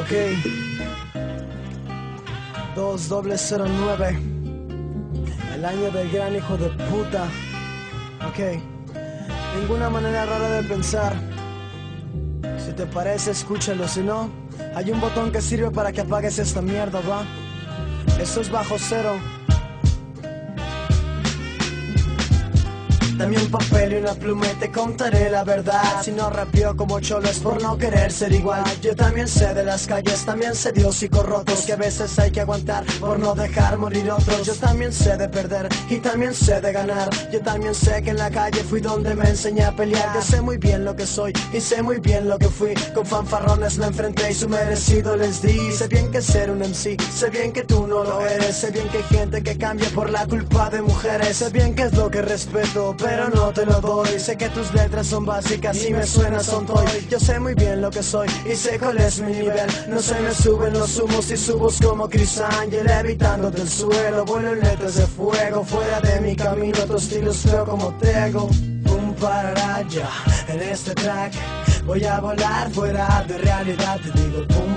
Ok. 2 doble 09. El año del gran hijo de puta. Ok. Ninguna manera rara de pensar. Si te parece, escúchalo. Si no, hay un botón que sirve para que apagues esta mierda, ¿va? Eso es bajo cero. Dame un papel y una pluma y te contaré la verdad. Si no rapio como cholo es por no querer ser igual. Yo también sé de las calles, también sé de hocicos rotos Que a veces hay que aguantar por no dejar morir otros. Yo también sé de perder y también sé de ganar. Yo también sé que en la calle fui donde me enseñé a pelear. Yo sé muy bien lo que soy y sé muy bien lo que fui. Con fanfarrones me enfrenté y su merecido les di. Sé bien que ser un MC, sé bien que tú no lo eres. Sé bien que hay gente que cambia por la culpa de mujeres. Sé bien que es lo que respeto pero no te lo doy. Sé que tus letras son básicas y me suena son toy. Yo sé muy bien lo que soy y sé cuál es mi nivel. No se me suben los humos y subos como Chris Angel, evitando del suelo. Vuelo en letras de fuego, fuera de mi camino, tu estilo es como tengo. Un pararaya en este track. Voy a volar fuera de realidad, te digo pum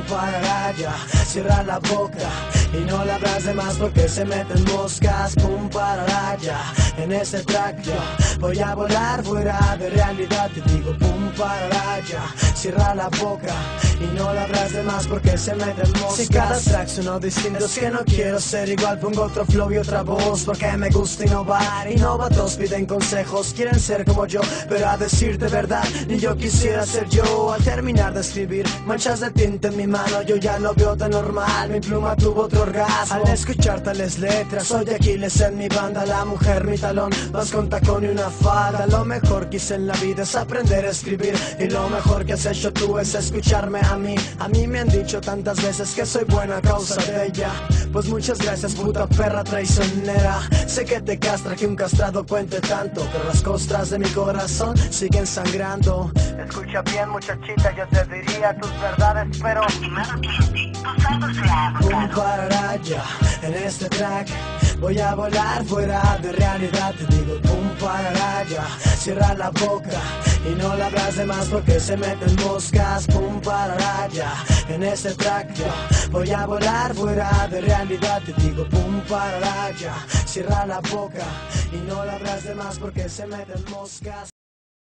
pararaya, cierra la boca y no la abras de más porque se meten moscas, pum pararaya, en ese track yo voy a volar fuera de realidad, te digo pum cierra la boca y no la abras de más porque se meten moscas. Si cada track suena distinto, es que no quiero ser igual, pongo otro flow y otra voz porque me gusta innovar. Innovatos piden consejos, quieren ser como yo, pero a decirte verdad, ni yo quisiera ser yo. Al terminar de escribir manchas de tinta en mi mano. Yo ya lo veo tan normal mi pluma tuvo otro orgasmo al escuchar tales letras soy Aquiles en mi banda. La mujer mi talón vas con tacón y una falda. Lo mejor que hice en la vida es aprender a escribir. Y lo mejor que has hecho tú es escucharme a mí. A mí me han dicho tantas veces que soy buena a causa de ella. Pues muchas gracias puta perra traicionera. Sé que te castra que un castrado cuente tanto pero las costras de mi corazón siguen sangrando. Escucha bien muchachita, yo te diría tus verdades, pero Estimado cliente, tu saldo se ha Pum agotado. pararaya en este track. Voy a volar fuera de realidad Te digo pum pararaya Cierra la boca y no la de más porque se meten moscas Pum pararaya en este track Voy a volar fuera de realidad Te digo pum pararaya. Cierra la boca y no la de más porque se meten moscas